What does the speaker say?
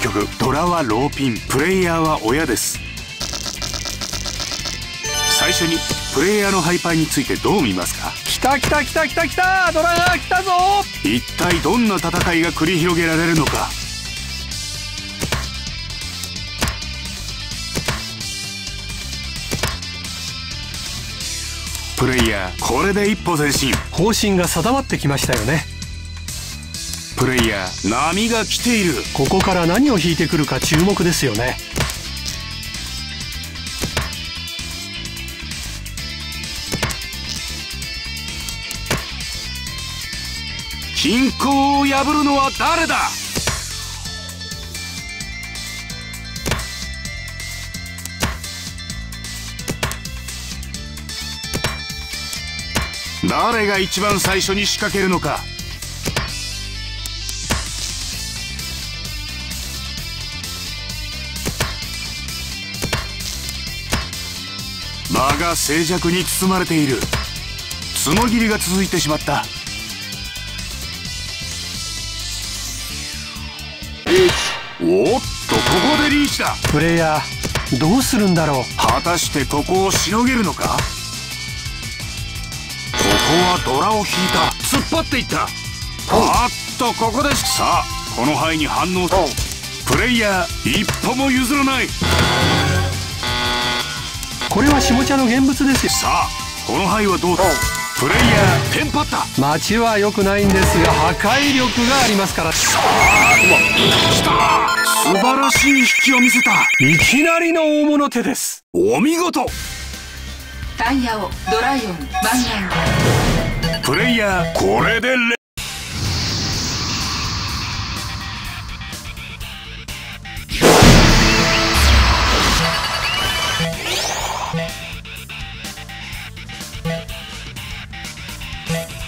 局ドラはローピンプレイヤーは親です。最初にプレイヤーのハイパーについてどう見ますか？来た来た来た来た来たドラが来たぞ！一体どんな戦いが繰り広げられるのか？プレイヤーこれで一歩前進。方針が定まってきましたよねプレイヤー波が来ている。ここから何を引いてくるか注目ですよね。均衡を破るのは誰だ？誰が一番最初に仕掛けるのか場が静寂に包まれている。角切りが続いてしまった。おっとここでリーチだ。プレイヤーどうするんだろう。果たしてここをしのげるのか？ここはドラを引いた。突っ張っていった。あっとここでさあこの範囲に反応プレイヤー一歩も譲らないこれは下茶の現物ですよ。さあこの範囲はどうだ？プレイヤーテンパった。街は良くないんですが破壊力がありますから。さあ来た。素晴らしい引きを見せた。いきなりの大物手です。お見事。タイヤをドライオンマンガン。プレイヤーこれで